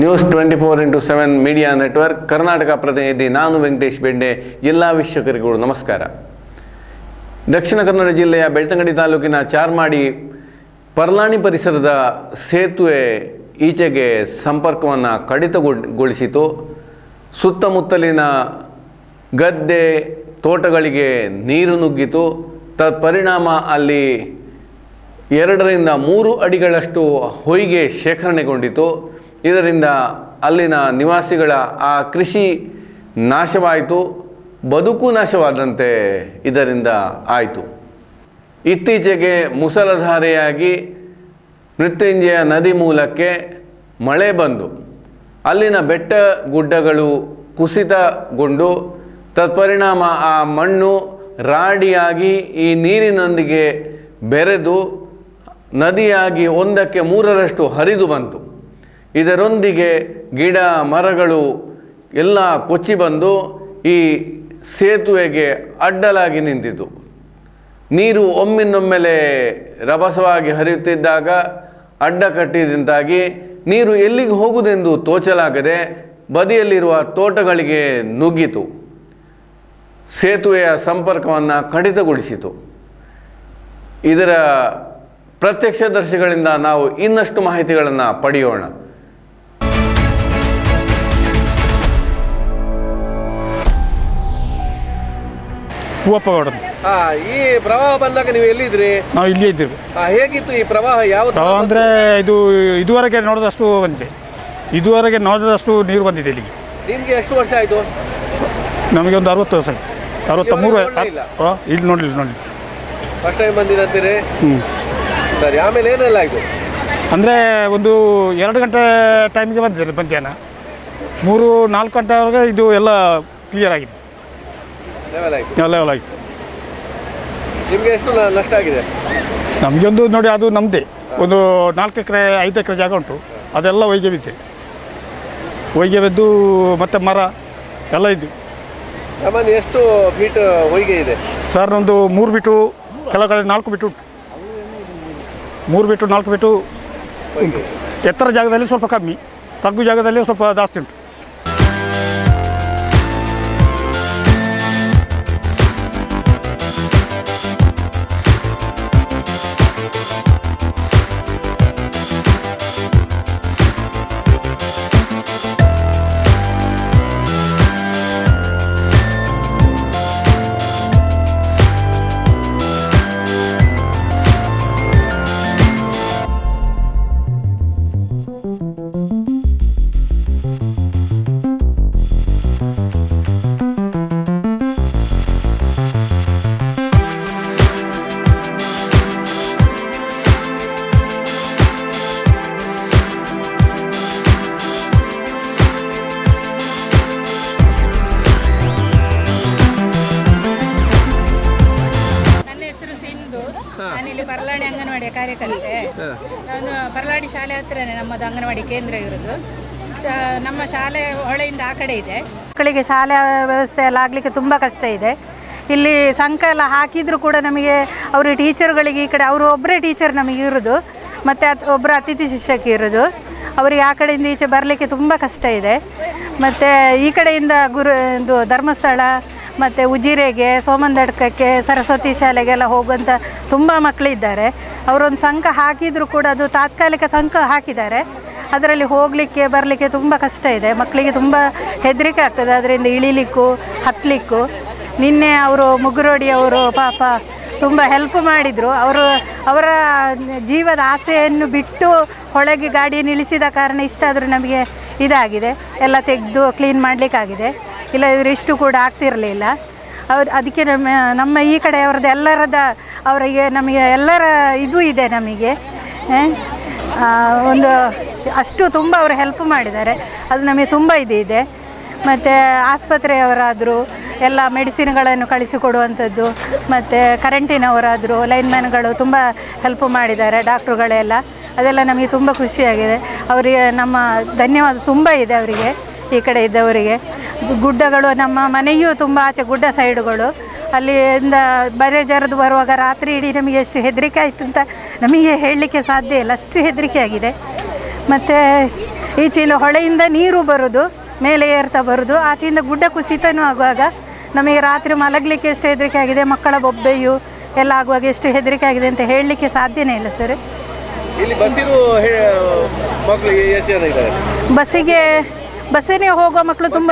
News twenty four into seven media network Karnataka ಪ್ರತಿನಿಧಿ ನಾನು ವೆಂಕಟೇಶ್ ಬೆಂಡೆ ಎಲ್ಲ ವೀಕ್ಷಕರಿಗೂ ನಮಸ್ಕಾರ ದಕ್ಷಿಣ ಕನ್ನಡ ಜಿಲ್ಲೆಯ ಬೆಳ್ತಂಗಡಿ ತಾಲೂಕಿನ ಚಾರ್ಮಾಡಿ ಪರ್ಲಾಣಿ ಪರಿಸರದ ಸೇತುವೆ ಈಚೆಗೆ ಸಂಪರ್ಕವನ್ನು ಕಡಿತಗೊಳಿಸಿತು ಸುತ್ತಮುತ್ತಲಿನ ಗದ್ದೆ ತೋಟಗಳಿಗೆ ನೀರು ನುಗ್ಗಿತು ತತ್ಪರಿಣಾಮ ಅಲ್ಲಿ ಎರಡರಿಂದ ಮೂರು ಅಡಿಗಳಷ್ಟು ಹೊಯ್ಗೆ ಶೇಖರಣೆಗೊಂಡಿತು ಇದರಿಂದ ಅಲ್ಲಿನ ನಿವಾಸಿಗಳ ಆ ಕೃಷಿ ನಾಶವಾಯಿತು, ಬದುಕು ನಾಶವಾದಂತೆ ಇದರಿಂದ ಆಯಿತು. ಇತ್ತೀಚೆಗೆ ಮುಸಲಧಾರೆಯಾಗಿ ಮೃತ್ಯುಂಜಯ ನದಿ ಮೂಲಕ್ಕೆ ಮಳೆ ಬಂದು, ಅಲ್ಲಿನ ಬೆಟ್ಟ ಗುಡ್ಡಗಳು ಕುಸಿತಗೊಂಡು, ತತ್ಪರಿಣಾಮ ಆ ಮಣ್ಣು ರಾಡಿಯಾಗಿ ಈ ನೀರಿನೊಂದಿಗೆ ಬೆರೆದು ನದಿಯಾಗಿ ಒಂದಕ್ಕೆ ಮೂರರಷ್ಟು ಹರಿದು ಬಂತು. ಇದರೊಂದಿಗೆ ಗಿಡ, ಮರಗಳು ಎಲ್ಲ ಕೊಚ್ಚಿ ಬಂದು ಈ ಸೇತುವೆಗೆ ಅಡ್ಡಲಾಗಿ ನಿಂತಿತು ನೀರು ಒಮ್ಮಿನೊಮ್ಮೆಲೆ ರಭಸವಾಗಿ ಹರಿಯುತ್ತಿದ್ದಾಗ ಅಡ್ಡ ಕಟ್ಟಿದಂತಾಗಿ ನೀರು ಎಲ್ಲಿಗೆ ಹೋಗುವುದೆಂದು ತೋಚಲಾಗದೆ ಬದಿಯಲ್ಲಿರುವ ತೋಟಗಳಿಗೆ ನುಗ್ಗಿತು. ಸೇತುವೆಯ ಸಂಪರ್ಕವನ್ನು ಕಡಿತಗೊಳಿಸಿತು. ಇದರ ಪ್ರತ್ಯಕ್ಷದರ್ಶಿಗಳಿಂದ ನಾವು ಇನ್ನಷ್ಟು ಮಾಹಿತಿಗಳನ್ನು ಪಡೆಯೋಣ. ಹೂವಪ್ಪ ಗೌಡ ಈ ಪ್ರವಾಹ ಬಂದಾಗ ನೀವು ಎಲ್ಲಿದ್ರಿ? ನಾವು ಇಲ್ಲಿ ಇದ್ದೀವಿ. ಹೇಗಿತ್ತು ಈ ಪ್ರವಾಹ? ಯಾವ ಪ್ರವಾಹ ಅಂದರೆ ಇದು ಇದುವರೆಗೆ ನೋಡಿದಷ್ಟು ಬಂದಿದೆ. ಇದುವರೆಗೆ ನೋಡಿದಷ್ಟು ನೀರು ಬಂದಿದೆ ಇಲ್ಲಿಗೆ. ನಿಮಗೆ ಎಷ್ಟು ವರ್ಷ ಆಯ್ತು? ನಮಗೆ ಒಂದು ಅರವತ್ತು ವರ್ಷ ಆಯ್ತು. ಅರವತ್ತ ಮೂರು ಇಲ್ಲಿ? ನೋಡಲಿಲ್ಲ ನೋಡಿ ಫಸ್ಟ್ ಟೈಮ್ ಬಂದಿರಂತೀರಿ? ಹ್ಞೂ ಸರಿ ಆಮೇಲೆ ಏನೆಲ್ಲ ಆಯಿತು? ಅಂದರೆ ಒಂದು ಎರಡು ಗಂಟೆ ಟೈಮಿಗೆ ಬಂದಿದೆ ಮಧ್ಯಾಹ್ನ ಮೂರು ನಾಲ್ಕು ಗಂಟೆವರೆಗೆ ಇದು ಎಲ್ಲ ಕ್ಲಿಯರ್ ಆಗಿದೆ. ಲೆವೆಲ್ ಆಯ್ತು ನಿಮಗೆ ಲೆವೆಲ್ ಆಗಿದೆ ನಿಮ್ಗೆ ಎಷ್ಟು ನಷ್ಟ ಆಗಿದೆ? ನಮಗೊಂದು ನೋಡಿ ಅದು ನಮ್ಮದೇ ಒಂದು ನಾಲ್ಕು ಎಕರೆ ಐದು ಎಕರೆ ಜಾಗ ಉಂಟು. ಅದೆಲ್ಲ ಹೊಯ್ಗೆ ಬಿದ್ದೆ ಹೊಯ್ಗೆ ಬಿದ್ದು ಮತ್ತು ಮರ ಎಲ್ಲ ಇದ್ದು. ಸಾಮಾನ್ಯ ಎಷ್ಟು ಫೀಟ್ ಹೊಯ್ಗೆ ಇದೆ? ಸರ್ ನಮ್ಮದು ಮೂರು ಬಿಟ್ಟು ಕೆಲವು ಕಡೆ ನಾಲ್ಕು ಬಿಟ್ಟು ಉಂಟು. ಮೂರು ಬಿಟ್ಟು ನಾಲ್ಕು ಬಿಟ್ಟು ಉಂಟು. ಎತ್ತರ ಜಾಗದಲ್ಲಿ ಸ್ವಲ್ಪ ಕಮ್ಮಿ ತಗ್ಗು ಜಾಗದಲ್ಲಿ ಸ್ವಲ್ಪ ಜಾಸ್ತಿ ಉಂಟು. ನಮ್ಮ ಶಾಲೆ ಹೊಳೆಯಿಂದ ಆ ಕಡೆ ಇದೆ. ಮಕ್ಕಳಿಗೆ ಶಾಲೆ ವ್ಯವಸ್ಥೆ ಎಲ್ಲ ಆಗಲಿಕ್ಕೆ ತುಂಬ ಕಷ್ಟ ಇದೆ. ಇಲ್ಲಿ ಸಂಕ ಎಲ್ಲ ಹಾಕಿದರೂ ಕೂಡ ನಮಗೆ ಅವರು ಟೀಚರ್ಗಳಿಗೆ ಈ ಕಡೆ ಅವರು ಒಬ್ಬರೇ ಟೀಚರ್ ನಮಗೆ ಇರೋದು, ಮತ್ತು ಅತ್ ಒಬ್ಬರು ಅತಿಥಿ ಶಿಕ್ಷಕಿ ಇರೋದು. ಅವರಿಗೆ ಆ ಕಡೆಯಿಂದ ಈಚೆ ಬರಲಿಕ್ಕೆ ತುಂಬ ಕಷ್ಟ ಇದೆ. ಮತ್ತು ಈ ಕಡೆಯಿಂದ ಗುರು ಇದು ಧರ್ಮಸ್ಥಳ, ಮತ್ತು ಉಜಿರೆಗೆ, ಸೋಮಂದಡ್ಕಕ್ಕೆ, ಸರಸ್ವತಿ ಶಾಲೆಗೆಲ್ಲ ಹೋಗುವಂಥ ತುಂಬ ಮಕ್ಕಳಿದ್ದಾರೆ ಅವರೊಂದು ಸಂಕ ಹಾಕಿದರೂ ಕೂಡ ಅದು ತಾತ್ಕಾಲಿಕ ಸಂಕ ಹಾಕಿದ್ದಾರೆ. ಅದರಲ್ಲಿ ಹೋಗಲಿಕ್ಕೆ, ಬರಲಿಕ್ಕೆ ತುಂಬ ಕಷ್ಟ ಇದೆ. ಮಕ್ಕಳಿಗೆ ತುಂಬ ಹೆದರಿಕೆ ಆಗ್ತದೆ. ಅದರಿಂದ ಇಳಿಲಿಕ್ಕೂ ಹತ್ತಲಿಕ್ಕೂ ನಿನ್ನೆ ಅವರು ಮುಗುರೋಡಿ ಅವರು ಪಾಪ ತುಂಬ ಹೆಲ್ಪ್ ಮಾಡಿದರು. ಅವರು ಅವರ ಜೀವದ ಆಸೆಯನ್ನು ಬಿಟ್ಟು ಹೊಳಗೆ ಗಾಡಿ ನಿಲ್ಲಿಸಿದ ಕಾರಣ ಇಷ್ಟಾದರೂ ನಮಗೆ ಇದಾಗಿದೆ. ಎಲ್ಲ ತೆಗೆದು ಕ್ಲೀನ್ ಮಾಡಲಿಕ್ಕಾಗಿದೆ. ಇಲ್ಲದಿದ್ದರೆ ಇಷ್ಟು ಕೂಡ ಆಗ್ತಿರಲಿಲ್ಲ. ಅವ್ರು, ಅದಕ್ಕೆ ನಮ್ಮ ನಮ್ಮ ಈ ಕಡೆಯವ್ರದ್ದು ಎಲ್ಲರದ, ಅವರಿಗೆ ನಮಗೆ ಎಲ್ಲರ ಇದು ಇದೆ ನಮಗೆ. ಒಂದು ಅಷ್ಟು ತುಂಬ ಅವರು ಹೆಲ್ಪ್ ಮಾಡಿದ್ದಾರೆ. ಅದು ನಮಗೆ ತುಂಬ ಇದಿದೆ. ಇದೆ ಮತ್ತು ಆಸ್ಪತ್ರೆಯವರಾದರೂ, ಎಲ್ಲ ಮೆಡಿಸಿನ್ಗಳನ್ನು ಕಳಿಸಿಕೊಡುವಂಥದ್ದು, ಮತ್ತು ಕರೆಂಟಿನವರಾದರು ಲೈನ್ಮ್ಯಾನ್ಗಳು ತುಂಬ ಹೆಲ್ಪ್ ಮಾಡಿದ್ದಾರೆ ಡಾಕ್ಟ್ರುಗಳೆಲ್ಲ ಅದೆಲ್ಲ ನಮಗೆ ತುಂಬ ಖುಷಿಯಾಗಿದೆ. ಅವರಿಗೆ ನಮ್ಮ ಧನ್ಯವಾದ ತುಂಬ ಇದೆ ಅವರಿಗೆ, ಈ ಕಡೆ ಇದ್ದವರಿಗೆ. ಗುಡ್ಡಗಳು ನಮ್ಮ ಮನೆಯೂ ತುಂಬ ಆಚೆ ಗುಡ್ಡ ಸೈಡುಗಳು ಅಲ್ಲಿಂದ ಬರೆ ಜರದು ಬರುವಾಗ ರಾತ್ರಿ ಇಡೀ ನಮಗೆ ಎಷ್ಟು ಹೆದರಿಕೆ ಆಯಿತು ಅಂತ ನಮಗೆ ಹೇಳಲಿಕ್ಕೆ ಸಾಧ್ಯ ಇಲ್ಲ. ಅಷ್ಟು ಹೆದರಿಕೆ ಆಗಿದೆ. ಮತ್ತು ಈಚೆಯಿಂದ ಹೊಳೆಯಿಂದ ನೀರು ಬರೋದು ಮೇಲೆ ಏರ್ತಾ ಬರೋದು ಆಚೆಯಿಂದ ಗುಡ್ಡ ಕುಸಿತನೂ ಆಗುವಾಗ ನಮಗೆ ರಾತ್ರಿ ಮಲಗಲಿಕ್ಕೆ ಎಷ್ಟು ಹೆದರಿಕೆ ಆಗಿದೆ ಮಕ್ಕಳ ಬೊಬ್ಬೆಯು ಎಲ್ಲ ಆಗುವಾಗ ಎಷ್ಟು ಹೆದರಿಕೆ ಆಗಿದೆ ಅಂತ ಹೇಳಲಿಕ್ಕೆ ಸಾಧ್ಯನೇ ಇಲ್ಲ ಸರ್. ಬಸ್ಸಿಗೆ ಬಸ್ಸಿಗೆ ಹೋಗುವ ಮಕ್ಕಳು ತುಂಬ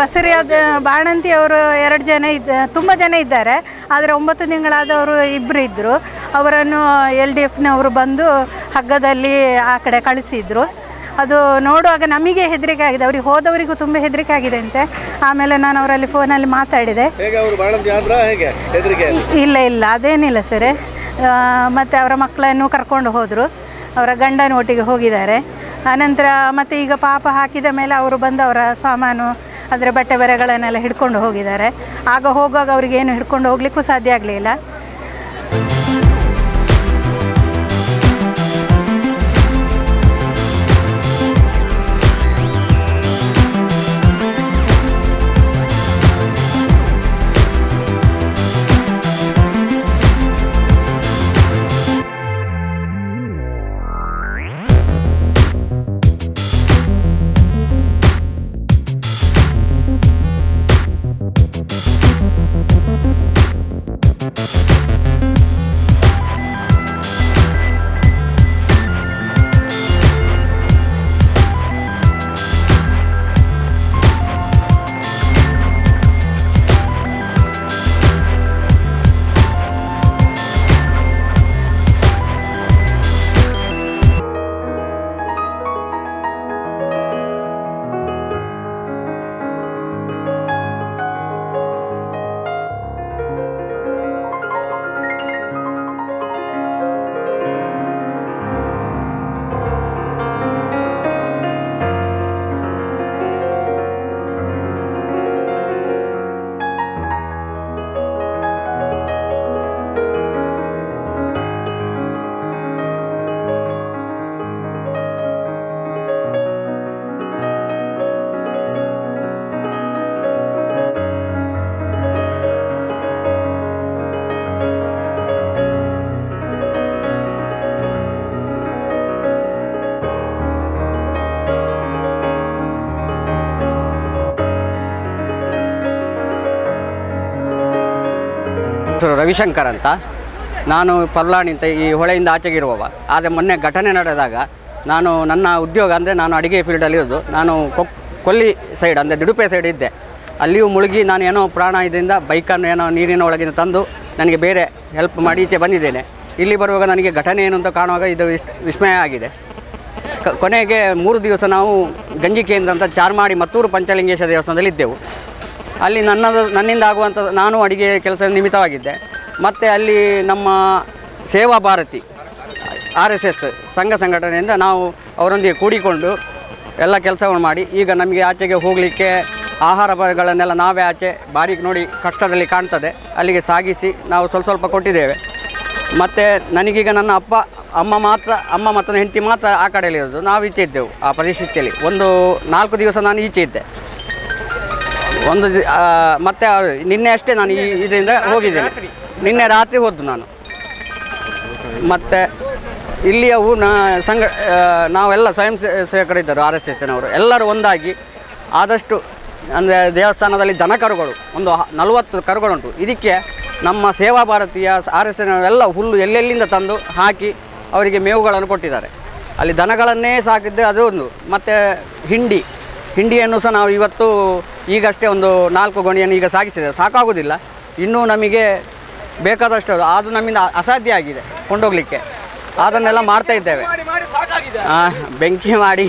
ಬಸರಿಯಾದ ಬಾಣಂತಿ ಅವರು ಎರಡು ಜನ ಇದ್ದ ತುಂಬ ಜನ ಇದ್ದಾರೆ. ಆದರೆ ಒಂಬತ್ತು ತಿಂಗಳಾದವರು ಇಬ್ಬರು ಇದ್ದರು ಅವರನ್ನು ಎಲ್ ಡಿ ಎಫ್ನವರು ಬಂದು ಹಗ್ಗದಲ್ಲಿ ಆ ಕಡೆ ಕಳಿಸಿದ್ರು. ಅದು ನೋಡುವಾಗ ನಮಗೆ ಹೆದರಿಕೆ ಆಗಿದೆ. ಅವ್ರಿಗೆ ಹೋದವರಿಗೂ ತುಂಬ ಹೆದರಿಕೆ ಆಗಿದೆ ಅಂತೆ. ಆಮೇಲೆ ನಾನು ಅವರಲ್ಲಿ ಫೋನಲ್ಲಿ ಮಾತಾಡಿದೆ. ಹೇಗೆ ಹೇಗೆ ಇಲ್ಲ ಇಲ್ಲ ಅದೇನಿಲ್ಲ ಸರ್. ಮತ್ತು ಅವರ ಮಕ್ಕಳನ್ನು ಕರ್ಕೊಂಡು ಹೋದರು. ಅವರ ಗಂಡನ ಒಟ್ಟಿಗೆ ಹೋಗಿದ್ದಾರೆ. ಆನಂತರ ಮತ್ತು ಈಗ ಪಾಪ ಹಾಕಿದ ಮೇಲೆ ಅವರು ಬಂದು ಅವರ ಸಾಮಾನು, ಅದರ ಬಟ್ಟೆ ಬರೆಗಳನ್ನೆಲ್ಲ ಹಿಡ್ಕೊಂಡು ಹೋಗಿದ್ದಾರೆ. ಆಗ ಹೋಗುವಾಗ ಅವ್ರಿಗೇನು ಹಿಡ್ಕೊಂಡು ಹೋಗ್ಲಿಕ್ಕೂ ಸಾಧ್ಯ ಆಗಲಿಲ್ಲ. ಹೆಸರು ರವಿಶಂಕರ್ ಅಂತ. ನಾನು ಪರ್ಲಾಣಿ ಅಂತ ಈ ಹೊಳೆಯಿಂದ ಆಚೆಗಿರುವವ. ಆದರೆ ಮೊನ್ನೆ ಘಟನೆ ನಡೆದಾಗ ನಾನು ನನ್ನ ಉದ್ಯೋಗ ಅಂದರೆ ನಾನು ಅಡಿಗೆ ಫೀಲ್ಡಲ್ಲಿ ಇರೋದು. ನಾನು ಕೊ ಕೊಲ್ಲಿ ಸೈಡ್ ಅಂದರೆ ದುಡುಪೆ ಸೈಡ್ ಇದ್ದೆ. ಅಲ್ಲಿಯೂ ಮುಳುಗಿ ನಾನು ಏನೋ ಪ್ರಾಣ ಇದರಿಂದ ಬೈಕನ್ನು ಏನೋ ನೀರಿನ ಒಳಗಿಂದ ತಂದು ನನಗೆ ಬೇರೆ ಹೆಲ್ಪ್ ಮಾಡಿ ಈಚೆ ಬಂದಿದ್ದೇನೆ. ಇಲ್ಲಿ ಬರುವಾಗ ನನಗೆ ಘಟನೆ ಏನು ಅಂತ ಕಾಣುವಾಗ ಇದು ವಿಸ್ಮಯ ಆಗಿದೆ. ಕೊನೆಗೆ ಮೂರು ದಿವಸ ನಾವು ಗಂಜಿ ಕೇಂದ್ರ ಅಂತ ಚಾರ್ಮಾಡಿ ಮತ್ತೂರು ಪಂಚಲಿಂಗೇಶ್ವರ ದೇವಸ್ಥಾನದಲ್ಲಿ ಇದ್ದೆವು. ಅಲ್ಲಿ ನನ್ನದು ನನ್ನಿಂದ ಆಗುವಂಥ ನಾನು ಅಡುಗೆ ಕೆಲಸ ನಿಮಿತ್ತವಾಗಿದ್ದೆ. ಮತ್ತು ಅಲ್ಲಿ ನಮ್ಮ ಸೇವಾ ಭಾರತಿ, ಆರ್ ಎಸ್ ಎಸ್ ಸಂಘ ಸಂಘಟನೆಯಿಂದ ನಾವು ಅವರೊಂದಿಗೆ ಕೂಡಿಕೊಂಡು ಎಲ್ಲ ಕೆಲಸವನ್ನು ಮಾಡಿ, ಈಗ ನಮಗೆ ಆಚೆಗೆ ಹೋಗಲಿಕ್ಕೆ ಆಹಾರಗಳನ್ನೆಲ್ಲ ನಾವೇ ಆಚೆ ಬಾರಿಗೆ ನೋಡಿ ಕಷ್ಟದಲ್ಲಿ ಕಾಣ್ತದೆ. ಅಲ್ಲಿಗೆ ಸಾಗಿಸಿ ನಾವು ಸ್ವಲ್ಪ ಸ್ವಲ್ಪ ಕೊಟ್ಟಿದ್ದೇವೆ. ಮತ್ತು ನನಗೀಗ ನನ್ನ ಅಪ್ಪ, ಅಮ್ಮ ಮಾತ್ರ, ಅಮ್ಮ ಮತ್ತು ಹೆಂಡತಿ ಮಾತ್ರ ಆ ಕಡೆಯಲ್ಲಿರೋದು. ನಾವು ಈಚೆ ಇದ್ದೆವು ಆ ಪರಿಸ್ಥಿತಿಯಲ್ಲಿ ಒಂದು ನಾಲ್ಕು ದಿವಸ ನಾನು ಈಚೆ ಇದ್ದೆ. ಒಂದು ಮತ್ತೆ ನಿನ್ನೆ ಅಷ್ಟೇ ನಾನು ಈ ಇದರಿಂದ ಹೋಗಿದ್ದೇನೆ. ನಿನ್ನೆ ರಾತ್ರಿ ಹೋದ್ದು ನಾನು. ಮತ್ತು ಇಲ್ಲಿಯ ಊ ನ ಸಂಘ ನಾವೆಲ್ಲ ಸ್ವಯಂ ಸೇವಕರಿದ್ದರು ಆರ್ ಎಸ್ ಎಸ್ನವರು ಎಲ್ಲರೂ ಒಂದಾಗಿ ಆದಷ್ಟು ಅಂದರೆ ದೇವಸ್ಥಾನದಲ್ಲಿ ದನ ಕರುಗಳು ಒಂದು ನಲವತ್ತು ಕರುಗಳುಂಟು. ಇದಕ್ಕೆ ನಮ್ಮ ಸೇವಾ ಭಾರತೀಯ ಆರ್ ಎಸ್ ಎಲ್ಲ ಹುಲ್ಲು ಎಲ್ಲೆಲ್ಲಿಂದ ತಂದು ಹಾಕಿ ಅವರಿಗೆ ಮೇವುಗಳನ್ನು ಕೊಟ್ಟಿದ್ದಾರೆ. ಅಲ್ಲಿ ದನಗಳನ್ನೇ ಸಾಕಿದ್ದು ಅದು ಒಂದು. ಮತ್ತು ಹಿಂಡಿ. ಹಿಂಡಿಯನ್ನು ಸಹ ನಾವು ಇವತ್ತು ಈಗಷ್ಟೇ ಒಂದು ನಾಲ್ಕು ಗೋಣಿಯನ್ನು ಈಗ ಸಾಗಿಸಿದೆ ಸಾಕಾಗೋದಿಲ್ಲ ಇನ್ನೂ ನಮಗೆ ಬೇಕಾದಷ್ಟು ಅದು ಅದು ನಮ್ಮಿಂದ ಅಸಾಧ್ಯ ಆಗಿದೆ ಕೊಂಡೋಗ್ಲಿಕ್ಕೆ. ಅದನ್ನೆಲ್ಲ ಮಾಡ್ತಾ ಇದ್ದೇವೆ. ಬೆಂಕಿ ಮಾಡಿ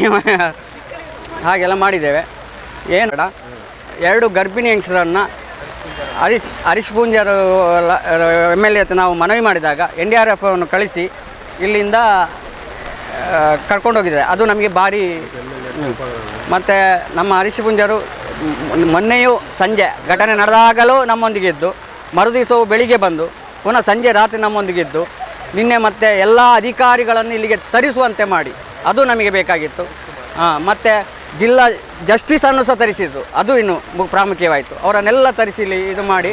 ಹಾಗೆಲ್ಲ ಮಾಡಿದ್ದೇವೆ. ಏನು ಎರಡು ಗರ್ಭಿಣಿ ಹೆಂಗಸರನ್ನು ಹರೀಶ್ ಹರೀಶ್ ಪೂಂಜರು ಎಂ ಎಲ್ ಎ ಹತ್ರ ನಾವು ಮನವಿ ಮಾಡಿದಾಗ ಎನ್ ಡಿ ಆರ್ ಎಫ್ ಅನ್ನು ಕಳಿಸಿ ಇಲ್ಲಿಂದ ಕರ್ಕೊಂಡೋಗಿದ್ದಾರೆ ಅದು ನಮಗೆ ಭಾರಿ ಮತ್ತು ನಮ್ಮ ಹರೀಶ್ ಪುಂಜರು ಮೊನ್ನೆಯೂ ಸಂಜೆ ಘಟನೆ ನಡೆದಾಗಲೂ ನಮ್ಮೊಂದಿಗೆ ಇದ್ದು, ಮರುದಿವಸವು ಬೆಳಿಗ್ಗೆ ಬಂದು, ಪುನಃ ಸಂಜೆ ರಾತ್ರಿ ನಮ್ಮೊಂದಿಗೆ ಇದ್ದು, ನಿನ್ನೆ ಮತ್ತೆ ಎಲ್ಲ ಅಧಿಕಾರಿಗಳನ್ನು ಇಲ್ಲಿಗೆ ತರಿಸುವಂತೆ ಮಾಡಿ, ಅದು ನಮಗೆ ಬೇಕಾಗಿತ್ತು. ಮತ್ತು ಜಿಲ್ಲಾ ಜಸ್ಟಿಸನ್ನು ಸಹ ತರಿಸಿದ್ದು ಅದು ಇನ್ನು ಪ್ರಾಮುಖ್ಯವಾಯಿತು. ಅವರನ್ನೆಲ್ಲ ತರಿಸಿ ಇಲ್ಲಿ ಇದು ಮಾಡಿ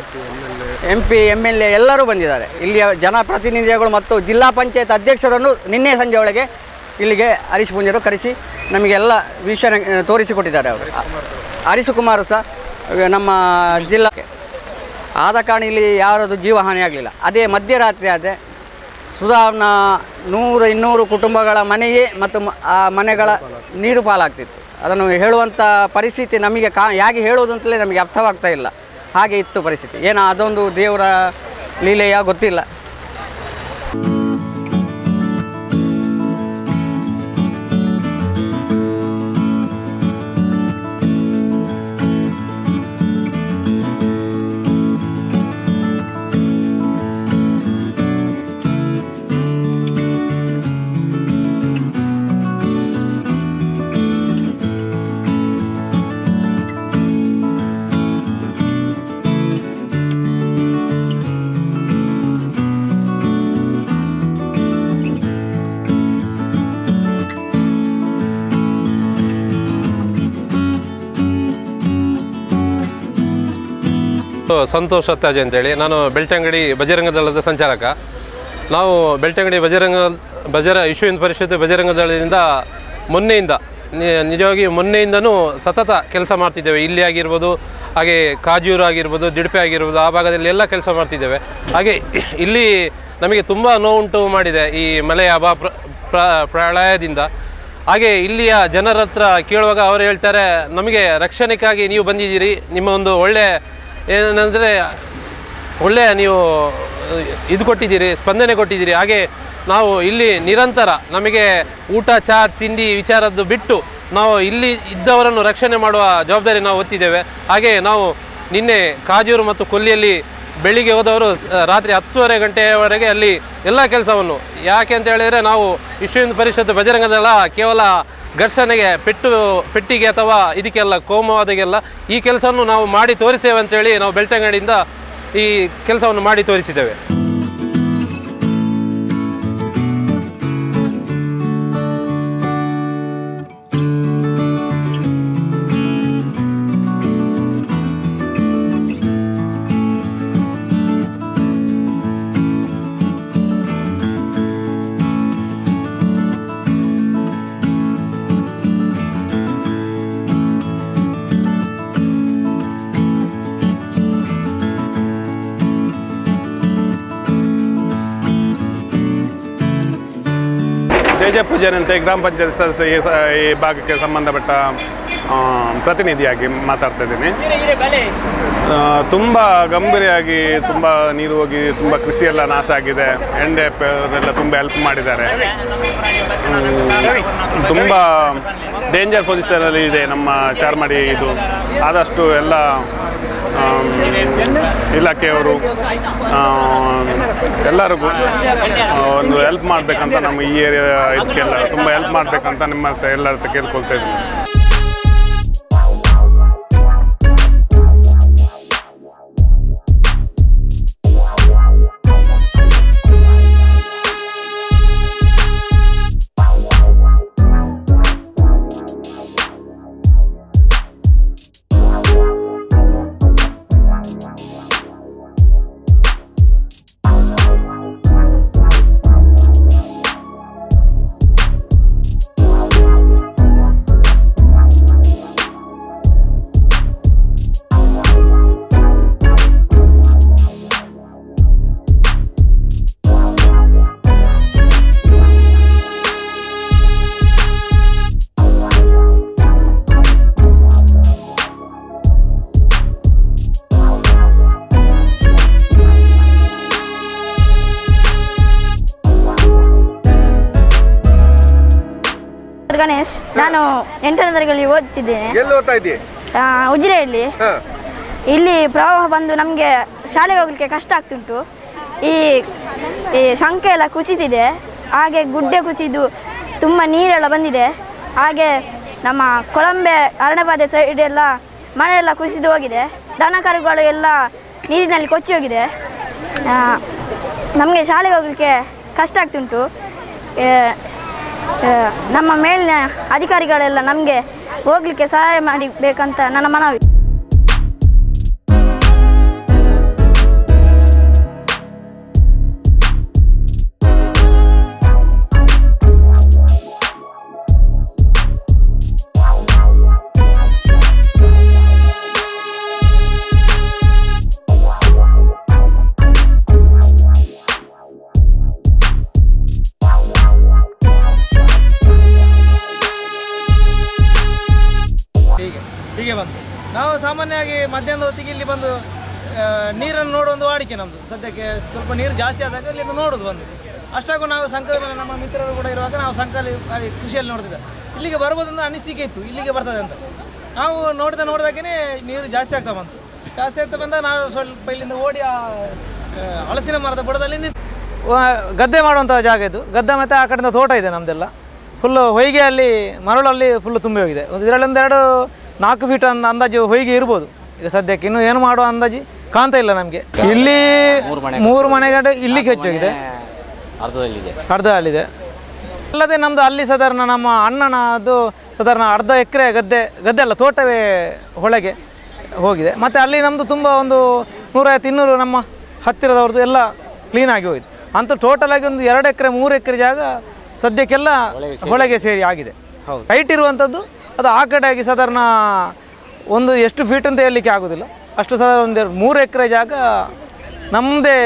M P M L A ಎಲ್ಲರೂ ಬಂದಿದ್ದಾರೆ. ಇಲ್ಲಿಯ ಜನಪ್ರತಿನಿಧಿಗಳು ಮತ್ತು ಜಿಲ್ಲಾ ಪಂಚಾಯತ್ ಅಧ್ಯಕ್ಷರನ್ನು ನಿನ್ನೆ ಸಂಜೆ ಒಳಗೆ ಇಲ್ಲಿಗೆ ಹರೀಶ್ ಪೂಂಜರು ಕರೆಸಿ ನಮಗೆಲ್ಲ ವೀಕ್ಷಣೆ ತೋರಿಸಿಕೊಟ್ಟಿದ್ದಾರೆ ಅವರು. ಹರೀಶ್ ಕುಮಾರ್ ಸಹ ನಮ್ಮ ಜಿಲ್ಲಾ ಆದ ಕಾರಣ ಇಲ್ಲಿ ಯಾರದು ಜೀವಹಾನಿ ಆಗಲಿಲ್ಲ. ಅದೇ ಮಧ್ಯರಾತ್ರಿ ಆದರೆ ಸುಧಾನ ನೂರು, ಇನ್ನೂರು ಕುಟುಂಬಗಳ ಮನೆಯೇ ಮತ್ತು ಆ ಮನೆಗಳ ನೀರು ಪಾಲಾಗ್ತಿತ್ತು. ಅದನ್ನು ಹೇಳುವಂಥ ಪರಿಸ್ಥಿತಿ ನಮಗೆ ಕಾ ಹೇಗೆ ಹೇಳುವುದು ಅಂತಲೇ ನಮಗೆ ಅರ್ಥವಾಗ್ತಾ ಇಲ್ಲ. ಹಾಗೆ ಇತ್ತು ಪರಿಸ್ಥಿತಿ. ಏನೋ ಅದೊಂದು ದೇವರ ಲೀಲೆಯ ಗೊತ್ತಿಲ್ಲ. ಸಂತೋಷ್ ಸತ್ತಾಜಿ ಅಂತೇಳಿ. ನಾನು ಬೆಳ್ತಂಗಡಿ ಬಜರಂಗ ದಳದ ಸಂಚಾಲಕ. ನಾವು ಬೆಳ್ತಂಗಡಿ ಬಜರಂಗ, ಬಜರ ವಿಶ್ವ ಹಿಂದೂ ಪರಿಷತ್ ಬಜರಂಗ ದಳದಿಂದ ಮೊನ್ನೆಯಿಂದ ನಿಜವಾಗಿ ಮೊನ್ನೆಯಿಂದನೂ ಸತತ ಕೆಲಸ ಮಾಡ್ತಿದ್ದೇವೆ. ಇಲ್ಲಿ ಆಗಿರ್ಬೋದು, ಹಾಗೆ ಕಾಜೂರು ಆಗಿರ್ಬೋದು, ದಿಡ್ಪೆ ಆಗಿರ್ಬೋದು, ಆ ಭಾಗದಲ್ಲಿ ಎಲ್ಲ ಕೆಲಸ ಮಾಡ್ತಿದ್ದೇವೆ. ಹಾಗೆ ಇಲ್ಲಿ ನಮಗೆ ತುಂಬ ನೋವುಂಟು ಮಾಡಿದೆ ಈ ಮಳೆಯ ಅಭಾ ಪ್ರ, ಪ್ರ- ಪ್ರಳಯದಿಂದ. ಹಾಗೆ ಇಲ್ಲಿಯ ಜನರ ಹತ್ರ ಕೇಳುವಾಗ ಅವರು ಹೇಳ್ತಾರೆ, ನಮಗೆ ರಕ್ಷಣೆಗಾಗಿ ನೀವು ಬಂದಿದ್ದೀರಿ. ನಿಮ್ಮ ಒಂದು ಒಳ್ಳೆ ಏನಂದರೆ ಒಳ್ಳೆಯ ನೀವು ಇದು ಕೊಟ್ಟಿದ್ದೀರಿ, ಸ್ಪಂದನೆ ಕೊಟ್ಟಿದ್ದೀರಿ. ಹಾಗೆ ನಾವು ಇಲ್ಲಿ ನಿರಂತರ ನಮಗೆ ಊಟ ಚಹಾ ತಿಂಡಿ ವಿಚಾರದ್ದು ಬಿಟ್ಟು ನಾವು ಇಲ್ಲಿ ಇದ್ದವರನ್ನು ರಕ್ಷಣೆ ಮಾಡುವ ಜವಾಬ್ದಾರಿ ನಾವು ಹೊತ್ತಿದ್ದೇವೆ. ಹಾಗೆ ನಾವು ನಿನ್ನೆ ಕಾಜೂರು ಮತ್ತು ಕೊಲ್ಲಿಯಲ್ಲಿ ಬೆಳಿಗ್ಗೆ ಹೋದವರು ರಾತ್ರಿ ಹತ್ತುವರೆ ಗಂಟೆಯವರೆಗೆ ಅಲ್ಲಿ ಎಲ್ಲ ಕೆಲಸವನ್ನು. ಯಾಕೆ ಅಂತ ಹೇಳಿದರೆ ನಾವು ವಿಶ್ವ ಹಿಂದೂ ಪರಿಷತ್ ಬಜರಂಗದಳ ಕೇವಲ ಘರ್ಷಣೆಗೆ ಪೆಟ್ಟು, ಪೆಟ್ಟಿಗೆ ಅಥವಾ ಇದಕ್ಕೆಲ್ಲ ಕೋಮವಾದಗೆಲ್ಲ ಈ ಕೆಲಸವನ್ನು ನಾವು ಮಾಡಿ ತೋರಿಸೇವೆ ಅಂತೇಳಿ ನಾವು ಬೆಳ್ತಂಗಡಿಯಿಂದ ಈ ಕೆಲಸವನ್ನು ಮಾಡಿ ತೋರಿಸಿದ್ದೇವೆ. ಅಂತ ಗ್ರಾಮ ಪಂಚಾಯತ್ ಸದಸ್ಯ ಈ ಭಾಗಕ್ಕೆ ಸಂಬಂಧಪಟ್ಟ ಪ್ರತಿನಿಧಿಯಾಗಿ ಮಾತಾಡ್ತಾ ಇದ್ದೀನಿ. ತುಂಬ ಗಂಭೀರಿಯಾಗಿ ತುಂಬ ನೀರು ಹೋಗಿ, ತುಂಬ ಕೃಷಿ ಎಲ್ಲ ನಾಶ ಆಗಿದೆ. ಎನ್ ಡಿ ತುಂಬ ಹೆಲ್ಪ್ ಮಾಡಿದ್ದಾರೆ. ತುಂಬ ಡೇಂಜರ್ ಪೊಸಿಷನಲ್ಲಿ ಇದೆ ನಮ್ಮ ಚಾರ್ಮಡಿ ಇದು. ಆದಷ್ಟು ಎಲ್ಲ ಇಲಾಖೆಯವರು ಆ, ಎಲ್ಲರಿಗೂ ಒಂದು ಹೆಲ್ಪ್ ಮಾಡಬೇಕಂತ ನಮ್ಮ ಈ ಏರಿಯಾ ಇದಕ್ಕೆಲ್ಲ ತುಂಬ ಹೆಲ್ಪ್ ಮಾಡಬೇಕಂತ ನಿಮ್ಮ ಹತ್ರ ಎಲ್ಲರ ಹತ್ರ ಕೇಳ್ಕೊಳ್ತಾ ಇದ್ದೀನಿ. ತರಗತಿ ಓದ್ತಿದ್ದೇನೆ ಎಲ್ಲಿ ಓದ್ತಾ ಇದ್ದೀ? ಆ, ಉಜಿರೆಯಲ್ಲಿ ಇಲ್ಲಿ ಪ್ರವಾಹ ಬಂದು ನಮಗೆ ಶಾಲೆಗೆ ಹೋಗ್ಲಿಕ್ಕೆ ಕಷ್ಟ ಆಗ್ತುಂಟು. ಈ ಈ ಸಂಖ್ಯೆ ಎಲ್ಲ ಕುಸಿತಿದೆ. ಹಾಗೆ ಗುಡ್ಡೆ ಕುಸಿದು ತುಂಬ ನೀರೆಲ್ಲ ಬಂದಿದೆ. ಹಾಗೆ ನಮ್ಮ ಕೊಳಂಬೆ ಅರಣ್ಯಪಾದೆ ಸೈಡ್ ಎಲ್ಲ ಮನೆಯೆಲ್ಲ ಕುಸಿದು ಹೋಗಿದೆ. ದನ ಕರುಗಳು ಎಲ್ಲ ನೀರಿನಲ್ಲಿ ಕೊಚ್ಚಿ ಹೋಗಿದೆ. ನಮಗೆ ಶಾಲೆಗೆ ಹೋಗ್ಲಿಕ್ಕೆ ಕಷ್ಟ ಆಗ್ತುಂಟು. ನಮ್ಮ ಮೇಲಿನ ಅಧಿಕಾರಿಗಳೆಲ್ಲ ನಮಗೆ ಹೋಗ್ಲಿಕ್ಕೆ ಸಹಾಯ ಮಾಡಬೇಕಂತ ನನ್ನ ಮನವಿ. ಸಾಮಾನ್ಯವಾಗಿ ಮಧ್ಯಾಹ್ನದ ಹೊತ್ತಿಗೆ ಇಲ್ಲಿ ಬಂದು ನೀರನ್ನು ನೋಡೋದು ಒಂದು ವಾಡಿಕೆ ನಮ್ಮದು ಸದ್ಯಕ್ಕೆ ಸ್ವಲ್ಪ ನೀರು ಜಾಸ್ತಿ ಆದಾಗ ಇಲ್ಲಿ ನೋಡೋದು ಬಂದು ಅಷ್ಟಾಗೂ ನಾವು ಸಂಕಲ್ಪ ನಮ್ಮ ಮಿತ್ರರು ಕೂಡ ಇರುವಾಗ ನಾವು ಸಂಕಲ್ಪ ಅಲ್ಲಿ ಕೃಷಿಯಲ್ಲಿ ನೋಡ್ತಿದ್ದೆ. ಇಲ್ಲಿಗೆ ಬರ್ಬೋದಂತ ಅನಿಸಿಕೆ ಇತ್ತು, ಇಲ್ಲಿಗೆ ಬರ್ತದೆ ಅಂತ. ನಾವು ನೋಡಿದ ನೋಡಿದಾಗೇ ನೀರು ಜಾಸ್ತಿ ಆಗ್ತಾ ಬಂತು. ಜಾಸ್ತಿ ಆಗ್ತಾ ಬಂದಾಗ ನಾವು ಸ್ವಲ್ಪ ಇಲ್ಲಿಂದ ಓಡಿ ಆ ಹಳಸಿನ ಮರದ ಬುಡದಲ್ಲಿ ನಿಂತು ಗದ್ದೆ ಮಾಡುವಂಥ ಜಾಗ ಇದು ಗದ್ದೆ ಮತ್ತು ಆ ಕಡೆಯಿಂದ ತೋಟ ಇದೆ ನಮ್ಮದೆಲ್ಲ ಫುಲ್ಲು ಹೊಯ್ಗೆಯಲ್ಲಿ, ಮರಳಲ್ಲಿ ಫುಲ್ಲು ತುಂಬಿ ಹೋಗಿದೆ. ಒಂದು ಇದರಲ್ಲಿ ಎರಡು ನಾಲ್ಕು ಫೀಟ್ ಅಂದ ಅಂದಾಜು ಹೊಯ್ಗೆ ಇರ್ಬೋದು. ಈಗ ಸದ್ಯಕ್ಕೆ ಇನ್ನು ಏನು ಮಾಡುವ ಅಂದಾಜು ಕಾಣ್ತಾ ಇಲ್ಲ ನಮಗೆ. ಇಲ್ಲಿ ಮೂರು ಮನೆಗಡೆ ಇಲ್ಲಿ ಹೆಚ್ಚಾಗಿದೆ ಅರ್ಧದಲ್ಲಿದೆ. ಅರ್ಧ ಅಲ್ಲಿದೆ ಅಲ್ಲದೆ ನಮ್ಮದು ಅಲ್ಲಿ ಸಾಧಾರಣ ನಮ್ಮ ಅಣ್ಣನ ಅದು ಸಾಧಾರಣ ಅರ್ಧ ಎಕರೆ ಗದ್ದೆ ಗದ್ದೆ ಅಲ್ಲ ತೋಟವೇ ಒಳಗೆ ಹೋಗಿದೆ. ಮತ್ತು ಅಲ್ಲಿ ನಮ್ಮದು ತುಂಬ ಒಂದು ನೂರೈವತ್ತು ಇನ್ನೂರು ನಮ್ಮ ಹತ್ತಿರದವ್ರದ್ದು ಎಲ್ಲ ಕ್ಲೀನಾಗಿ ಹೋಗಿದೆ. ಅಂತೂ ಟೋಟಲ್ ಆಗಿ ಒಂದು ಎರಡು ಎಕರೆ ಮೂರು ಎಕರೆ ಜಾಗ ಸದ್ಯಕ್ಕೆಲ್ಲ ಒಳಗೆ ಸೇರಿ. ಆಗಿದೆ. ಹೌದು. ಟೈಟ್ ಇರುವಂಥದ್ದು ಅದು ಆ ಕಡೆಯಾಗಿ ಸಾಧಾರಣ ಒಂದು ಎಷ್ಟು ಫೀಟ್ ಅಂತ ಹೇಳಲಿಕ್ಕೆ ಆಗೋದಿಲ್ಲ. ಅಷ್ಟು ಸಾಧಾರಣ ಒಂದು ಮೂರು ಎಕರೆ ಜಾಗ ನಮ್ಮದೇ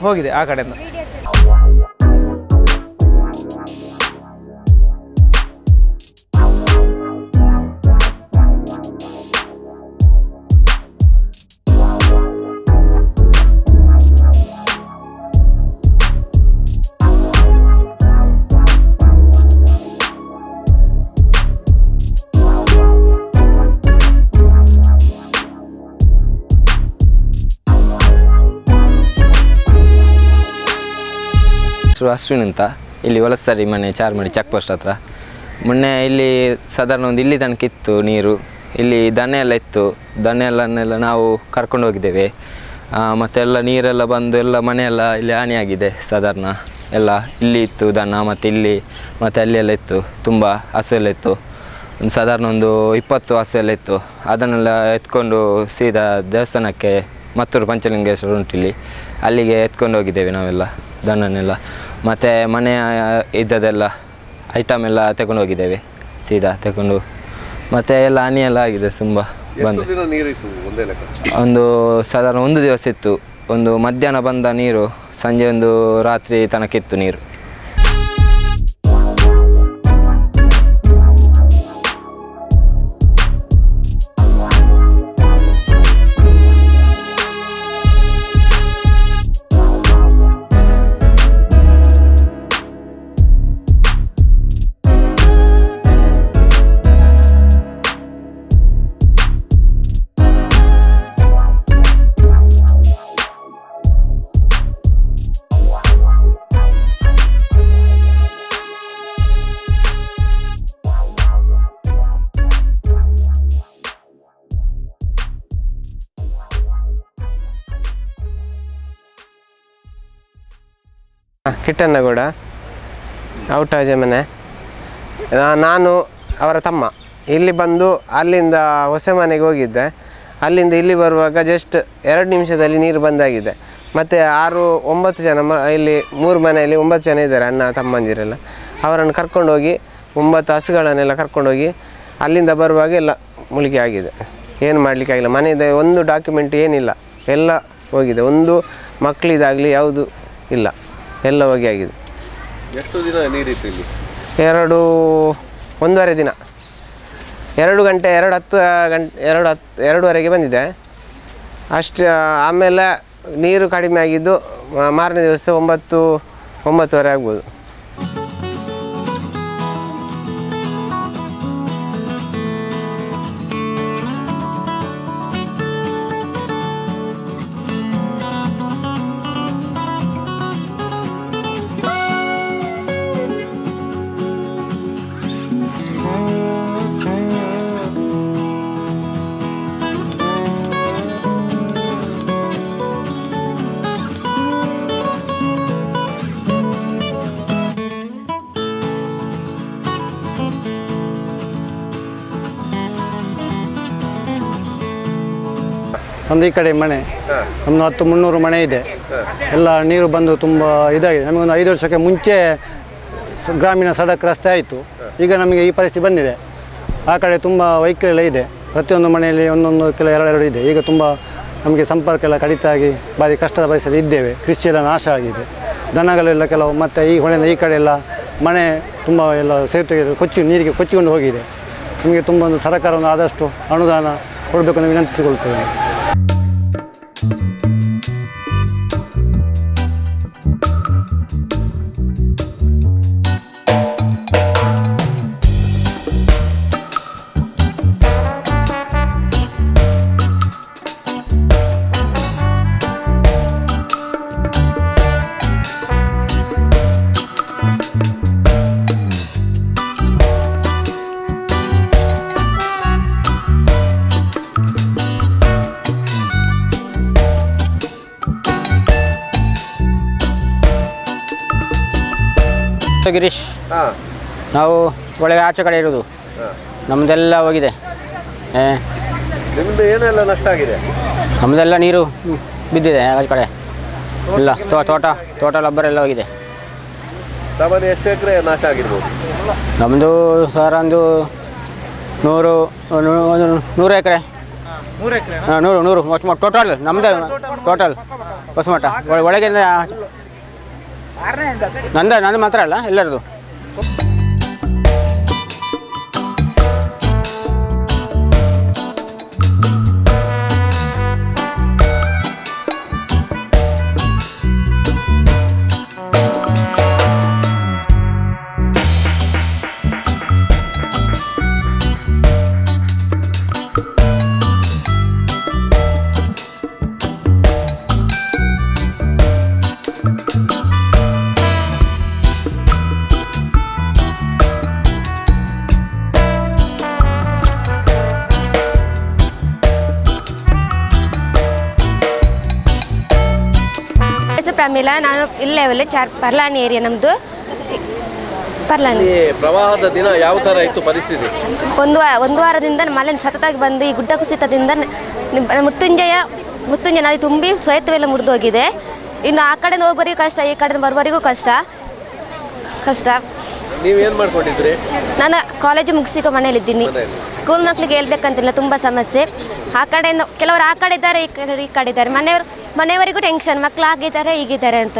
ಹೋಗಿದೆ ಆ ಕಡೆಯಿಂದ. ಹೆಸರು ಅಶ್ವಿನ್ ಅಂತ. ಇಲ್ಲಿ ಹೊಲಸ್ತಾರಿ ಮನೆ ಚಾರ್ಮಡಿ ಚೆಕ್ ಪೋಸ್ಟ್ ಹತ್ರ. ಮೊನ್ನೆ ಇಲ್ಲಿ ಸಾಧಾರಣ ಒಂದು ಇಲ್ಲಿ ತನಕ ಇತ್ತು ನೀರು. ಇಲ್ಲಿ ದನ ಎಲ್ಲ ಇತ್ತು. ದನ ಎಲ್ಲನ್ನೆಲ್ಲ ನಾವು ಕರ್ಕೊಂಡು ಹೋಗಿದ್ದೇವೆ. ಮತ್ತೆಲ್ಲ ನೀರೆಲ್ಲ ಬಂದು ಎಲ್ಲ ಮನೆಯೆಲ್ಲ ಇಲ್ಲಿ ಹಾನಿಯಾಗಿದೆ ಸಾಧಾರಣ. ಎಲ್ಲ ಇಲ್ಲಿ ಇತ್ತು ದನ, ಮತ್ತು ಇಲ್ಲಿ, ಮತ್ತು ಅಲ್ಲಿ ಎಲ್ಲ ಇತ್ತು. ತುಂಬ ಹಸು ಎಲ್ಲ ಇತ್ತು. ಒಂದು ಸಾಧಾರಣ ಒಂದು ಇಪ್ಪತ್ತು ಹಸು ಎಲ್ಲ ಇತ್ತು. ಅದನ್ನೆಲ್ಲ ಎತ್ಕೊಂಡು ಸೀದಾ ದೇವಸ್ಥಾನಕ್ಕೆ ಮತ್ತೂರು ಪಂಚಲಿಂಗೇಶ್ವರ ಉಂಟಿಲ್ಲಿ ಅಲ್ಲಿಗೆ ಎತ್ಕೊಂಡು ಹೋಗಿದ್ದೇವೆ ನಾವೆಲ್ಲ ದನನೆಲ್ಲ. ಮತ್ತು ಮನೆಯ ಇದ್ದದೆಲ್ಲ ಐಟಮ್ ಎಲ್ಲ ತಗೊಂಡು ಹೋಗಿದ್ದೇವೆ. ಸೀದಾ ತಗೊಂಡು ಮತ್ತು ಎಲ್ಲ ಹಾನಿ ಎಲ್ಲ ಆಗಿದೆ ತುಂಬ. ಬಂದು. ಒಂದು ಸಾಧಾರಣ ಒಂದು ದಿವಸ ಇತ್ತು. ಒಂದು ಮಧ್ಯಾಹ್ನ ಬಂದ ನೀರು ಸಂಜೆ ಒಂದು ರಾತ್ರಿ ತನಕ ಇತ್ತು ನೀರು. ಕಿಟ್ಟಣ್ಣಗೌಡ ಆಜ ಮನೆ. ನಾನು ಅವರ ತಮ್ಮ. ಇಲ್ಲಿ ಬಂದು ಅಲ್ಲಿಂದ ಹೊಸ ಮನೆಗೆ ಹೋಗಿದ್ದೆ. ಅಲ್ಲಿಂದ ಇಲ್ಲಿ ಬರುವಾಗ ಜಸ್ಟ್ ಎರಡು ನಿಮಿಷದಲ್ಲಿ ನೀರು ಬಂದಾಗಿದೆ. ಮತ್ತು ಆರು, ಒಂಬತ್ತು ಜನ ಮ, ಇಲ್ಲಿ ಮೂರು ಮನೆಯಲ್ಲಿ ಒಂಬತ್ತು ಜನ ಇದ್ದಾರೆ, ಅಣ್ಣ, ತಮ್ಮಂದಿರೆಲ್ಲ. ಅವರನ್ನು ಕರ್ಕೊಂಡೋಗಿ ಒಂಬತ್ತು ಹಸುಗಳನ್ನೆಲ್ಲ ಕರ್ಕೊಂಡೋಗಿ ಅಲ್ಲಿಂದ ಬರುವಾಗ ಎಲ್ಲ ಮುಳುಗಿ ಆಗಿದೆ. ಏನು ಮಾಡಲಿಕ್ಕೆ ಆಗಿಲ್ಲ. ಮನೆಯದ ಒಂದು ಡಾಕ್ಯುಮೆಂಟ್ ಏನಿಲ್ಲ. ಎಲ್ಲ ಹೋಗಿದೆ. ಒಂದು ಮಕ್ಕಳಿದಾಗಲಿ ಯಾವುದು ಇಲ್ಲ. ಎಲ್ಲ ಹೋಗಿ ಆಗಿದೆ. ಎಷ್ಟು ದಿನ ನೀರಿತ್ತು ಇಲ್ಲಿ? ಎರಡು ಒಂದೂವರೆ ದಿನ. ಎರಡು ಗಂಟೆ ಎರಡು ಹತ್ತು ಗಂಟೆ ಎರಡು ಹತ್ತು ಎರಡೂವರೆಗೆ ಬಂದಿದೆ. ಅಷ್ಟು ಆಮೇಲೆ ನೀರು ಕಡಿಮೆ ಆಗಿದ್ದು ಮಾರನೇ ದಿವಸ ಒಂಬತ್ತು ಒಂಬತ್ತುವರೆ ಆಗ್ಬೋದು. ಒಂದು ಈ ಕಡೆ ಮನೆ ಒಂದು ಹತ್ತು ಮುನ್ನೂರು ಮನೆ ಇದೆ. ಎಲ್ಲ ನೀರು ಬಂದು ತುಂಬ ಇದಾಗಿದೆ. ನಮಗೊಂದು ಐದು ವರ್ಷಕ್ಕೆ ಮುಂಚೆ ಗ್ರಾಮೀಣ ಸಡಕ್ ರಸ್ತೆ ಆಯಿತು. ಈಗ ನಮಗೆ ಈ ಪರಿಸ್ಥಿತಿ ಬಂದಿದೆ. ಆ ಕಡೆ ತುಂಬ ವೆಹಿಕಲ್ ಎಲ್ಲ ಇದೆ. ಪ್ರತಿಯೊಂದು ಮನೆಯಲ್ಲಿ ಒಂದೊಂದು ಕೆಲ ಎರಡೆರಡು ಇದೆ. ಈಗ ತುಂಬ ನಮಗೆ ಸಂಪರ್ಕ ಎಲ್ಲ ಕಡಿತ ಆಗಿ ಭಾರಿ ಕಷ್ಟದ ಪರಿಸ್ಥಿತಿ ಇದ್ದೇವೆ. ಕೃಷಿ ಎಲ್ಲ ನಾಶ ಆಗಿದೆ. ದನಗಳೆಲ್ಲ ಕೆಲವು ಮತ್ತು ಈ ಹೊಳೆಯಿಂದ ಈ ಕಡೆ ಎಲ್ಲ ಮನೆ ತುಂಬ ಎಲ್ಲ ಸೇತುವೆ ಕೊಚ್ಚಿ ನೀರಿಗೆ ಕೊಚ್ಚಿಕೊಂಡು ಹೋಗಿದೆ. ನಮಗೆ ತುಂಬ ಒಂದು ಸರ್ಕಾರವನ್ನು ಆದಷ್ಟು ಅನುದಾನ ಕೊಡಬೇಕು ಅಂತ ವಿನಂತಿಸಿಕೊಳ್ತೇವೆ ಗಿರೀಶ್ ನಾವು ಒಳಗೆ ಆಚೆ ಕಡೆ ಇರೋದು. ನಮ್ಮದೆಲ್ಲ ಹೋಗಿದೆ. ಏ, ನಿಮ್ದು ಏನೆಲ್ಲ ನಷ್ಟ ಆಗಿದೆ? ನಮ್ಮದೆಲ್ಲ ನೀರು ಬಿದ್ದಿದೆ ಆಚೆ ಕಡೆ. ಇಲ್ಲ ತೋಟ ತೋಟ ಲಬ್ಬರ್ ಎಲ್ಲ ಹೋಗಿದೆ. ಸಾಮಾನ್ಯ ಎಷ್ಟು ಎಕರೆ ನಾಶ ಆಗಿರ್ಬೋದು? ನಮ್ಮದು ಸರ್ ಒಂದು ನೂರು ಒಂದು ನೂರು ಎಕರೆ. ನೂರು ನೂರು ಟೋಟಲ್ ನಮ್ಮದೇ ಟೋಟಲ್ ಹೊಸಮಠ ಒಳ- ಒಳಗಿಂದ ನಂದ ನಂದು ಮಾತ್ರ ಅಲ್ಲ ಎಲ್ಲರದು. ಪ್ರಮೀಲಾ ನಾನು ಇಲ್ಲೇ ಒಳ್ಳೆ ಚಾರ್ ಪರ್ಲಾನಿ ಏರಿಯಾ ನಮ್ಮದು ಪ್ರವಾಹದ ದಿನ ಯಾವ ಥರ ಇತ್ತು ಪರಿಸ್ಥಿತಿ? ಒಂದು ವಾ- ಒಂದು ವಾರದಿಂದ ಮಳೆ ಸತತವಾಗಿ ಬಂದು ಈ ಗುಡ್ಡ ಕುಸಿತದಿಂದ ನ- ಮೃತ್ಯುಂಜಯ ಮೃತ್ಯುಂಜಯ ನದಿ ತುಂಬಿ ಸೇತುವೆಲ್ಲ ಮುರಿದು ಹೋಗಿದೆ ಇನ್ನು ಆ ಕಡೆಯಿಂದ ಹೋಗೋರಿಗೂ ಕಷ್ಟ ಈ ಕಡೆಯಿಂದ ಬರುವವರಿಗೂ ಕಷ್ಟ. ಕಷ್ಟ. ನೀವೇನು ಮಾಡ್ಕೊಂಡಿದ್ರಿ? ನಾನು ಕಾಲೇಜು ಮುಗಿಸಿಕೊ ಮನೇಲಿದ್ದೀನಿ. ಸ್ಕೂಲ್ ಮಕ್ಕಳಿಗೆ ಹೇಳ್ಬೇಕಂತಿಲ್ಲ ತುಂಬ ಸಮಸ್ಯೆ. ಆ ಕಡೆಯಿಂದ ಕೆಲವರು ಆ ಕಡೆ ಇದ್ದಾರೆ ಈ ಕಡೆ ಈ ಕಡೆ ಇದ್ದಾರೆ. ಮನೆಯವರು ಮನೆಯವರಿಗೂ ಟೆನ್ಷನ್ ಮಕ್ಕಳು ಆಗಿದ್ದಾರೆ ಹೀಗಿದ್ದಾರೆ ಅಂತ.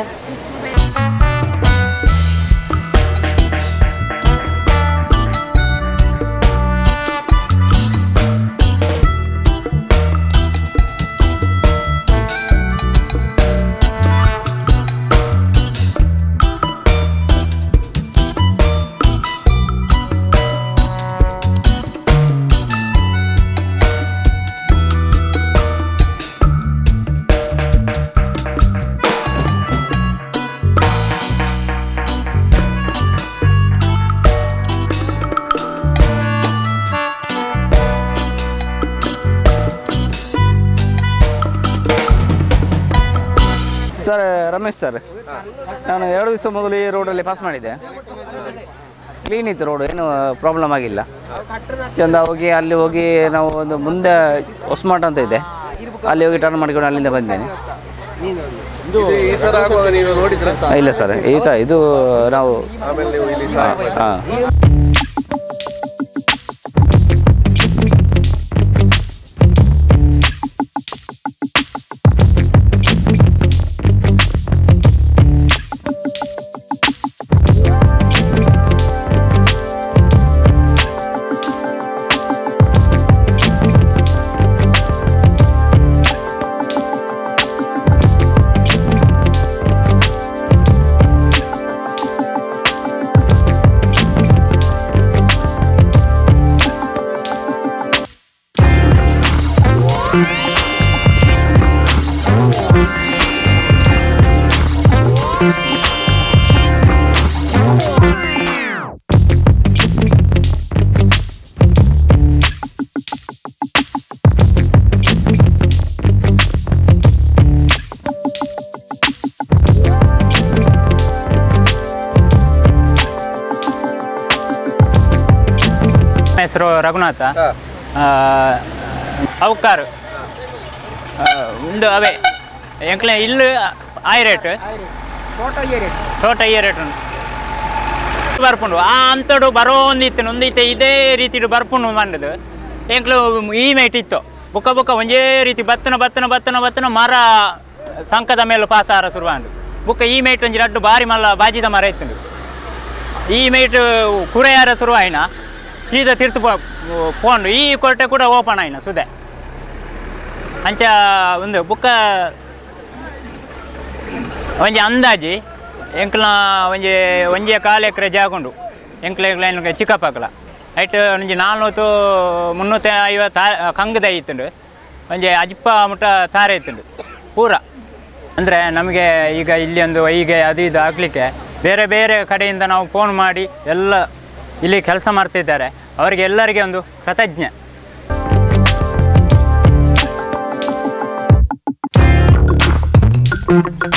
ರಮೇಶ್ ಸರ್ ನಾನು ಎರಡು ದಿವಸ ಮೊದಲು ಈ ರೋಡಲ್ಲಿ ಪಾಸ್ ಮಾಡಿದ್ದೆ. ಕ್ಲೀನ್ ಇತ್ತು ರೋಡು ಏನು ಪ್ರಾಬ್ಲಮ್ ಆಗಿಲ್ಲ. ಚಂದ ಹೋಗಿ ಅಲ್ಲಿ ಹೋಗಿ ನಾವು ಒಂದು ಮುಂದೆ ಹೊಸ್ಮಾಟ್ ಅಂತ ಇದೆ. ಅಲ್ಲಿ ಹೋಗಿ ಟರ್ನ್ ಮಾಡಿಕೊಂಡು ಅಲ್ಲಿಂದ ಬಂದೇನೆ. ಇಲ್ಲ ಸರ್ ಈತ ಇದು ನಾವು ಹಾಂ. ಹೆಸರು ರಘುನಾಥ. ಅವಕಾರು. ಒಂದು ಅವೇ. ಎಂಕ್ಲೆ ಇಲ್ಲಿ ಆಯ್ ರೇಟ್ ತೋಟ ರೇಟ್ ಬರ್ಪುಂಡು. ಆ ಅಂತಡು ಬರೋ ಒಂದಿತ್ತು ಒಂದಿತ್ತೆ ಇದೇ ರೀತಿ ಬರ್ಪುಂಡು ಮಂಡದು. ಎಂಕ್ಲು ಈ ಮೇಟ್ ಇತ್ತು. ಬುಕ್ಕ ಬುಕ್ಕ ಒಂದೇ ರೀತಿ ಬತ್ತನ ಬತ್ತನ ಬತ್ತನ ಬತ್ತನ ಮರ ಸಂಕದ ಮೇಲೆ ಪಾಸಾರ ಶುರುವಾಂಡು ಬುಕ್ಕ ಈ ಮೇಟ್ ಒಂಜಿ ರಡ್ಡು ಬಾರಿ ಮಲ್ಲ ಬಾಜಿದ ಮರ ಇತ್ತು ಈ ಮೇಟ್ ಕುರೆಯಾರ ಶುರುವಾಯಿನ. ಸೀದಾ ತಿರ್ತು ಫೋನ್ ಈ ಕೊರಟೆ ಕೂಡ ಓಪನ್ ಆಯ್ನ ಸುದೆ ಅಂಚ ಒಂದು ಬುಕ್ಕ ಒಂಜಿ ಅಂದಾಜಿ, ಎಂಕ್ಲ ಒಂಜಿ ಒಂಜಿ ಕಾಲು ಎಕರೆ ಜಾಗುಂಡು. ಎಂಕ್ಲ ಎಂಕ್ಲ ಚಿಕ್ಕಪ್ಪಕ್ಲ ಐಟ್ ಒಂಜಿ ನಾಲ್ನೂತು ಮುನ್ನೂತ ಐವತ್ತು ಕಂಗದ ಇತ್ತುಂಡು. ಒಂಜಿ ಅಜ್ಪ ಮುಟ್ಟ ತಾರೆ ಇತ್ತುಂಡು. ಪೂರ. ಅಂದರೆ ನಮಗೆ ಈಗ ಇಲ್ಲಿ ಒಂದು ಐಗೆ ಅದು ಇದು ಆಗಲಿಕ್ಕೆ ಬೇರೆ ಬೇರೆ ಕಡೆಯಿಂದ ನಾವು ಫೋನ್ ಮಾಡಿ ಎಲ್ಲ ಇಲ್ಲಿ ಕೆಲಸ ಮಾಡ್ತಿದ್ದಾರೆ. ಅವರಿಗೆ ಎಲ್ಲರಿಗೆ ಒಂದು ಕೃತಜ್ಞೆ. ಭರತ್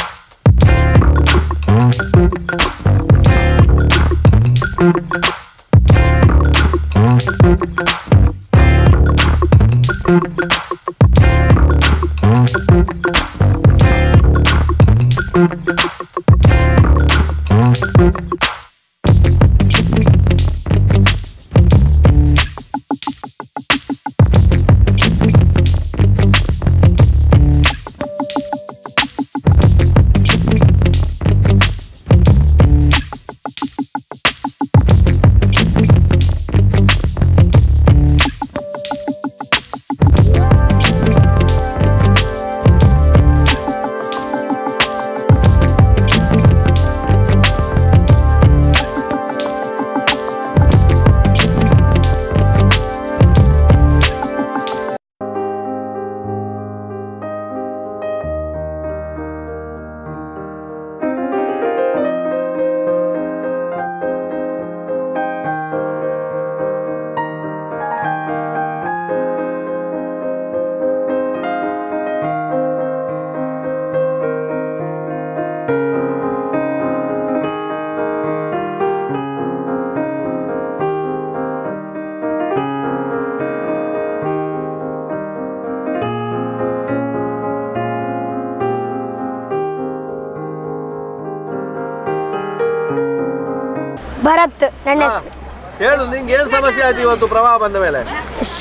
ಏನು ಸಮಸ್ಯೆ ಆಯ್ತು ಇವತ್ತು? ಪ್ರವಾಹ ಬಂದ ಮೇಲೆ?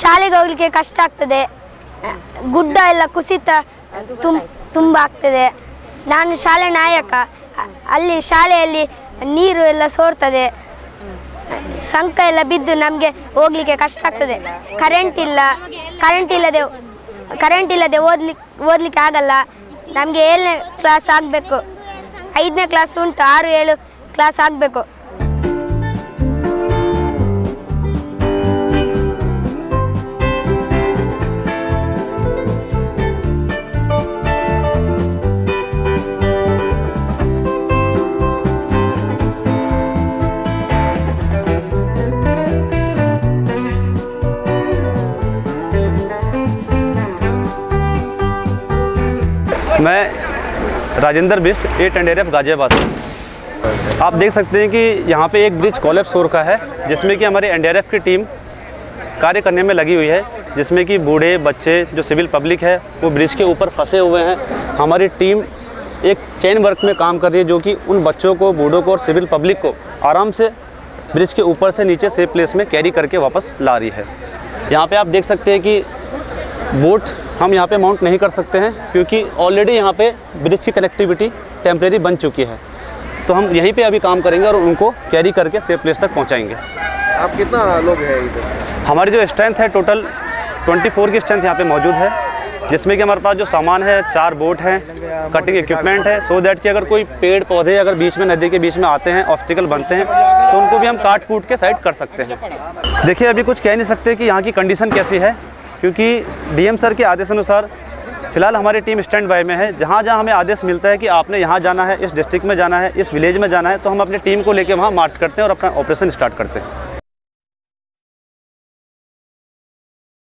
ಶಾಲೆಗೆ ಹೋಗ್ಲಿಕ್ಕೆ ಕಷ್ಟ ಆಗ್ತದೆ. ಗುಡ್ಡ ಎಲ್ಲ ಕುಸಿತ ತುಂಬಾ ತುಂಬ ಆಗ್ತದೆ. ನಾನು ಶಾಲೆ ನಾಯಕ. ಅಲ್ಲಿ ಶಾಲೆಯಲ್ಲಿ ನೀರು ಎಲ್ಲ ಸೋರ್ತದೆ. ಸಂಕ ಎಲ್ಲ ಬಿದ್ದು ನಮಗೆ ಹೋಗ್ಲಿಕ್ಕೆ ಕಷ್ಟ ಆಗ್ತದೆ. ಕರೆಂಟ್ ಇಲ್ಲ. ಕರೆಂಟ್ ಇಲ್ಲದೆ ಕರೆಂಟ್ ಇಲ್ಲದೆ ಓದ್ಲಿಕ್ಕೆ ಓದಲಿಕ್ಕೆ ಆಗಲ್ಲ. ನಮಗೆ ಏಳನೇ ಕ್ಲಾಸ್ ಆಗಬೇಕು. ಐದನೇ ಕ್ಲಾಸ್ ಉಂಟು, ಆರು, ಏಳು ಕ್ಲಾಸ್ ಆಗಬೇಕು. मैं Rajendra Bisht, at and F Ghaziabad. आप देख सकते हैं कि यहाँ पे एक ब्रिज कॉलेप्स हो रखा है, जिसमें कि हमारे एन की टीम कार्य करने में लगी हुई है, जिसमें कि बूढ़े बच्चे, जो सिविल पब्लिक है, वो ब्रिज के ऊपर फंसे हुए हैं। हमारी टीम एक चेन वर्क में काम कर रही है, जो कि उन बच्चों को, बूढ़ों को और सिविल पब्लिक को आराम से ब्रिज के ऊपर से नीचे सेफ़ प्लेस में कैरी करके वापस ला रही है। यहाँ पे आप देख सकते हैं कि बोट हम यहाँ पे माउंट नहीं कर सकते हैं क्योंकि ऑलरेडी यहाँ पे ब्रिज की कनेक्टिविटी टेम्प्रेरी बन चुकी है। तो हम यहीं पे अभी काम करेंगे और उनको कैरी करके सेफ़ प्लेस तक पहुँचाएँगे। आप कितना लोग हैं इधर? हमारी जो स्ट्रेंथ है टोटल 24 की स्ट्रेंथ यहाँ पे मौजूद है जिसमें कि हमारे पास जो सामान है चार बोट हैं कटिंग इक्विपमेंट है सो दैट कि अगर कोई पेड़ पौधे अगर बीच में नदी के बीच में आते हैं ऑब्स्टिकल बनते हैं तो उनको भी हम काट कूट के साइड कर सकते हैं। देखिए अभी कुछ कह नहीं सकते कि यहाँ की कंडीशन कैसी है। क्योंकि डीएम सर के आदेश अनुसार फ़िलहाल हमारी टीम स्टैंड बाय में है। जहाँ जहाँ हमें आदेश मिलता है कि आपने यहाँ जाना है, इस डिस्ट्रिक्ट में जाना है, इस विलेज में जाना है तो हम अपनी टीम को लेकर वहाँ मार्च करते हैं और अपना ऑपरेशन स्टार्ट करते हैं।